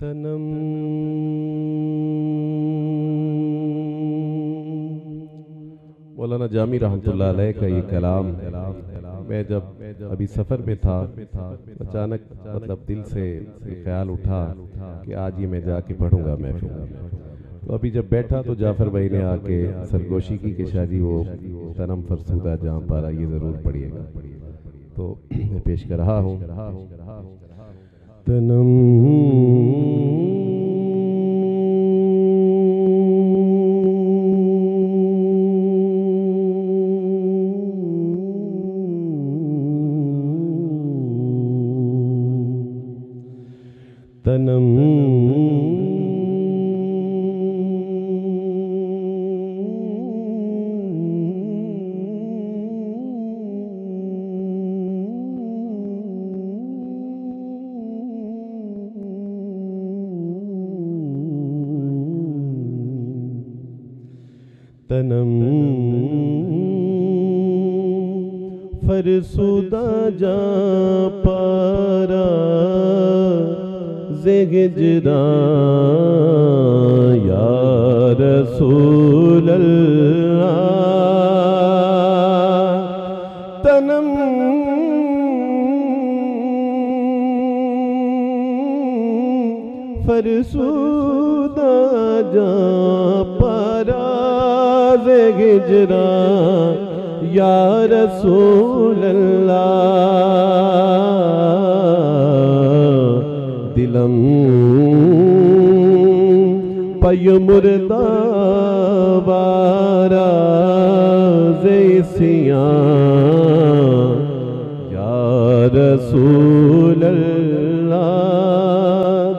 تنم مولانا جامی رحمت اللہ علیہ کا یہ کلام میں جب ابھی سفر میں تھا، اچانک مطلب دل سے خیال اٹھا کہ آج یہ میں جا کے پڑھوں گا میں تو ابھی جب بیٹھا تو جعفر بھائی نے آ کے سرگوشی کی کہ شاہ جی وہ تنم فرسودہ جہاں پارا یہ ضرور پڑھیے گا۔ تو میں پیش کر رہا ہوں۔ تنم تنم فرسودہ جا پارا زگجرا یا رسول اللہ تنم. فرسودہ جا پارا زگجرا یا رسول اللہ۔ دلم پی مردہ بارا زیسیاں۔ یا رسول اللہ۔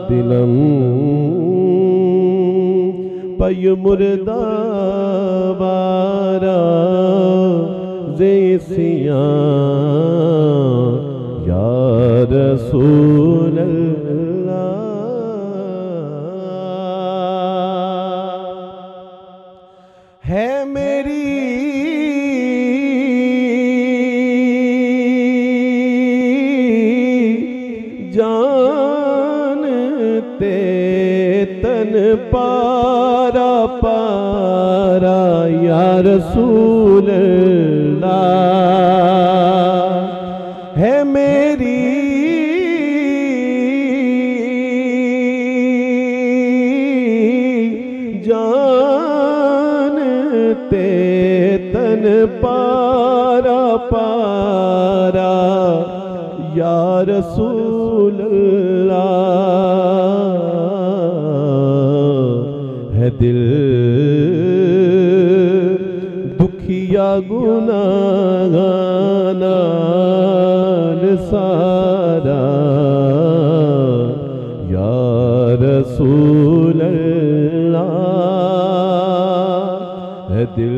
دلم پی مردہ بارا زیسیاں یا رسول اللہ۔ ہے میری جان تے تن پارا رسول اللہ ہے میری۔ جان تے تن پارا پارا۔ یا رسول اللہ۔ ہے دل دکھیا گناہ گانان سارا یا رسول اللہ ہے دل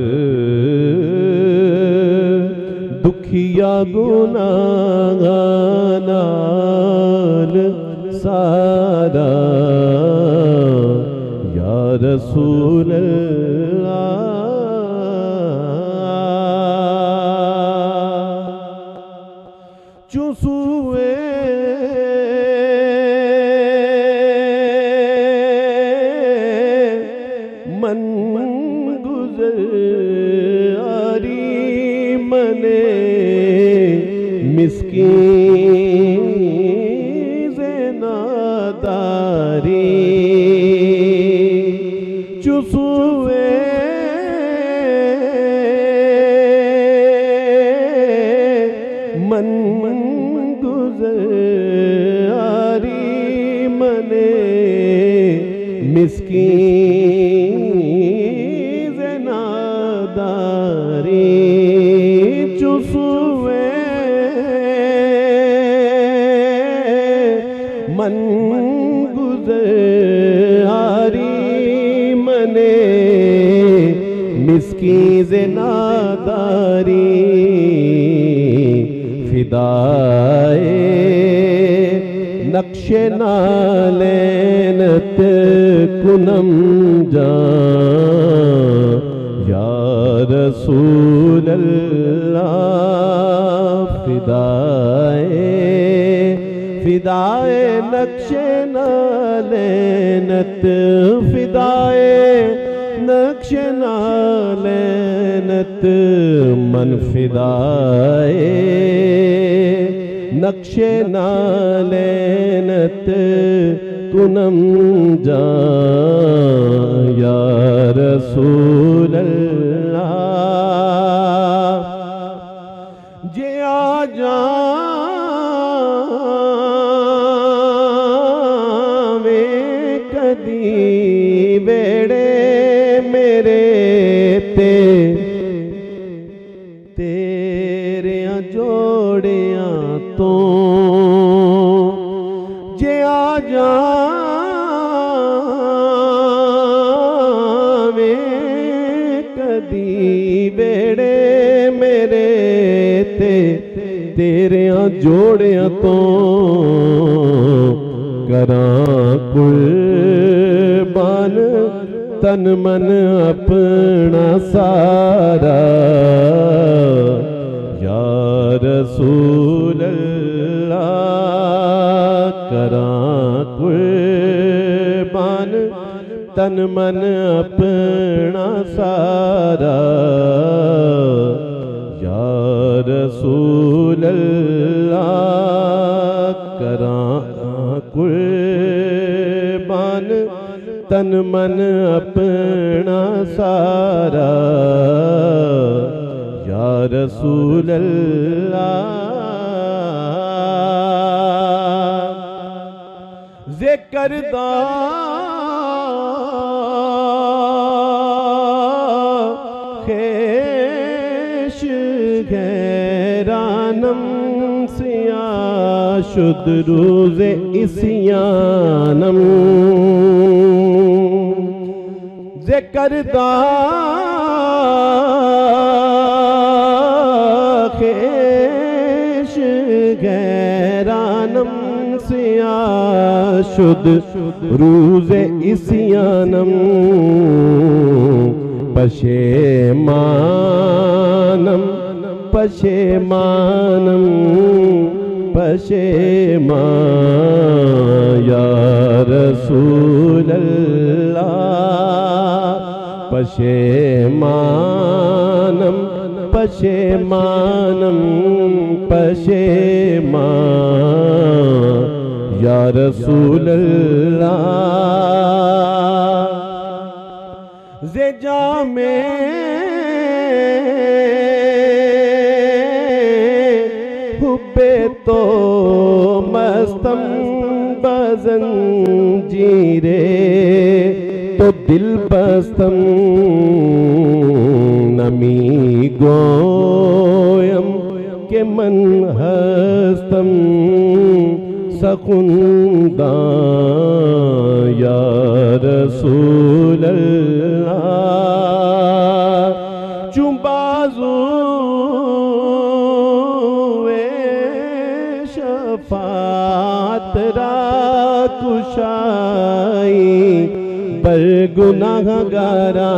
دکھیا گناہ گزر آری منے مسکین زناداری چوسوے من گزر آری منے مسکین من گزر آری منے مسکی زناداری، فدائے نقش نالینت کنم جان۔ یا رسول اللہ، فدائے فدائے نقش نالینت، فدائے نقش نالینت، من فدائے نقش نالینت، کنم جا یا رسول اللہ۔ تیریاں جوڑیاں تو جے آ جاویں کدی بیڑے میرے تے تیریاں جوڑیاں تو کراں قربان تن من اپنا سارا یا رسول اللہ کراں قربان تن من اپنا سارا۔ یا رسول اللہ کراں قربان تن من اپنا سارا۔ یا رسول اللہ ذکر دا خیش غیرانم سیا شد روز اسیانم۔ ذکر دا شد روز اسیانم پشیمانم پشیمانم پشیمان یا رسول اللہ پشیمانم پشیمانم پشیمان یا رسول اللہ زجا میں حب تو مستم بزن جیرے، تو دل بستم نمی گویم، کہ من ہستم سخندان یا رسول اللہ۔ چون بازو شفاعت را کشائی بر گناہ گارا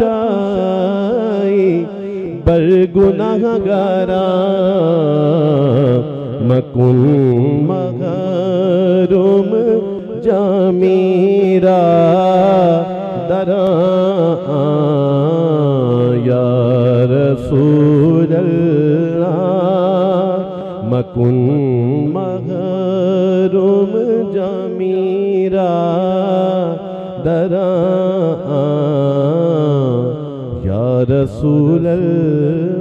را بر گناہ گارا مکن مغروم جامیرا دران یا رسول اللہ مکن مغروم جامیرا دران یا رسول اللہ